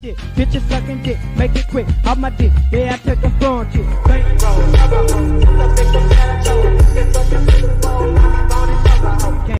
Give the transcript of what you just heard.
Bitches sucking dick, make it quick. Off my dick, yeah, I took a phone chick.